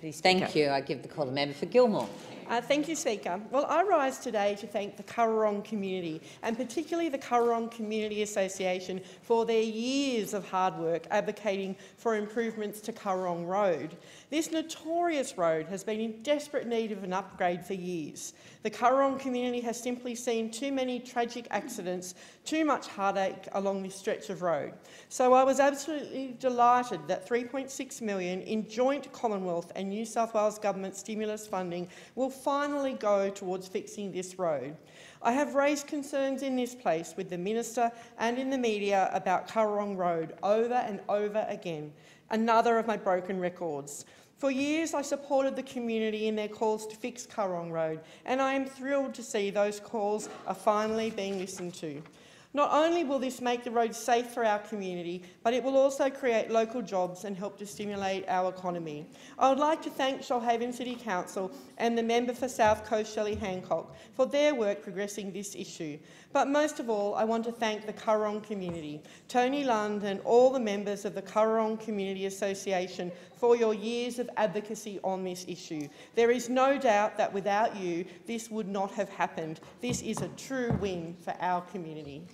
Thank you. I give the call to member for Gilmore. Uh, thank you, Speaker. Well, I rise today to thank the Currarong community, and particularly the Currarong Community Association, for their years of hard work advocating for improvements to Currarong Road. This notorious road has been in desperate need of an upgrade for years. The Currarong community has simply seen too many tragic accidents, too much heartache along this stretch of road. So I was absolutely delighted that 3.6 million in joint Commonwealth and New South Wales government stimulus funding will finally go towards fixing this road. I have raised concerns in this place with the minister and in the media about Currarong Road over and over again, another of my broken records. For years, I supported the community in their calls to fix Currarong Road, and I am thrilled to see those calls are finally being listened to. Not only will this make the road safe for our community, but it will also create local jobs and help to stimulate our economy. I would like to thank Shoalhaven City Council and the member for South Coast, Shelley Hancock, for their work progressing this issue. But most of all, I want to thank the Currarong community, Tony Lund and all the members of the Currarong Community Association for your years of advocacy on this issue. There is no doubt that without you, this would not have happened. This is a true win for our community.